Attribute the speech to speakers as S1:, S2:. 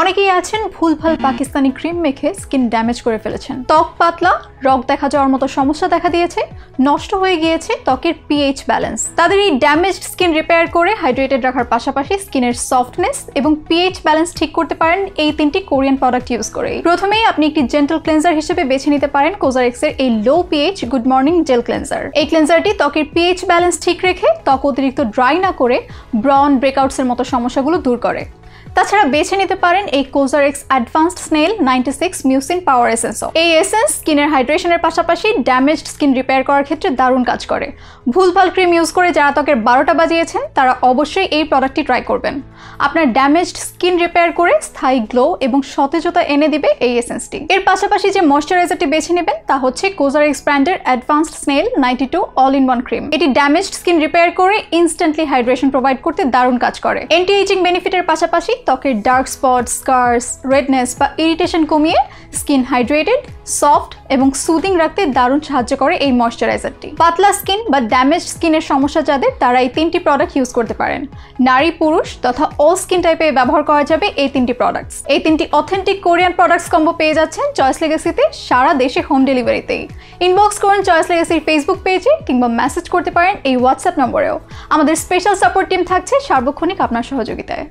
S1: অনেকেই আছেন ভুলভাল পাকিস্তানি ক্রিম মেখে স্কিন ড্যামেজ করে ফেলেছেন। ত্বক পাতলা, রগ দেখা যাওয়ার মতো সমস্যা দেখা দিয়েছে, নষ্ট হয়ে গিয়েছে ত্বকের পিএইচ ব্যালেন্স তাদের এই ড্যামেজড স্কিন রিপেয়ার করে হাইড্রেটেড রাখার পাশাপাশি স্কিনের সফটনেস এবং পিএইচ ব্যালেন্স ঠিক করতে পারেন এই তিনটি কোরিয়ান প্রোডাক্ট ইউজ করে প্রথমেই আপনি একটি জেন্টাল ক্লেন্সার হিসেবে বেছে নিতে পারেন কোজারেক্সের এই low pH good morning gel cleanser এই ক্লেন্সারটি ত্বকের পিএইচ ব্যালেন্স ঠিক রেখে ত্বক অতিরিক্ত ড্রাই না করে ব্রন ব্রেকআউটস এর মতো সমস্যাগুলো দূর করে। তাছাড়া বেছে নিতে পারেন এই COSRX advanced snail ninety six mucin power essence এই এসেন্স স্কিনের হাইড্রেশনের পাশাপাশি ড্যামেজড স্কিন রিপেয়ার করার ক্ষেত্রে দারুণ কাজ করে। ভুলভাল ক্রিম ইউজ করে যারা ত্বকের বারোটা বাজিয়েছেন, তারা অবশ্যই এই প্রোডাক্টটি ট্রাই করবেন। আপনার ড্যামেজড স্কিন রিপেয়ার করে স্থায়ী গ্লো এবং সতেজতা এনে দিবে এই এসেন্সটি এর পাশাপাশি যে ময়শ্চারাইজারটি বেছে নেবেন, তা হচ্ছে কোজারেক্স ব্র্যান্ডের advanced snail ninety two all in one cream এটি ড্যামেজড স্কিন রিপেয়ার করে ইনস্ট্যান্টলি হাইড্রেশন প্রোভাইড করতে দারুণ কাজ করে। অ্যান্টি এজিং বেনিফিটের পাশাপাশি ত্বকের ডার্ক স্পট স্কার্স রেডনেস বা ইরিটেশন কমিয়ে স্কিন হাইড্রেটেড সফট এবং সুদিং রাখতে দারুণ সাহায্য করে এই ময়শ্চারাইজারটি পাতলা স্কিন বা ড্যামেজ স্কিনের সমস্যা যাদের, তারা এই তিনটি প্রোডাক্ট ইউজ করতে পারেন। নারী, পুরুষ তথা অল স্কিন টাইপে ব্যবহার করা যাবে এই তিনটি প্রোডাক্টস এই তিনটি অথেন্টিক কোরিয়ান প্রোডাক্টস কম্বো পেয়ে যাচ্ছেন চয়েস লেগেসিতে সারা দেশে হোম ডেলিভারিতেই ইনবক্স করুন চয়েস লেগেসির ফেসবুক পেজে কিংবা মেসেজ করতে পারেন এই হোয়াটসঅ্যাপ নম্বরেও। আমাদের স্পেশাল সাপোর্ট টিম থাকছে সার্বক্ষণিক আপনার সহযোগিতায়।